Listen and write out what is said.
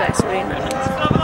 so that's really.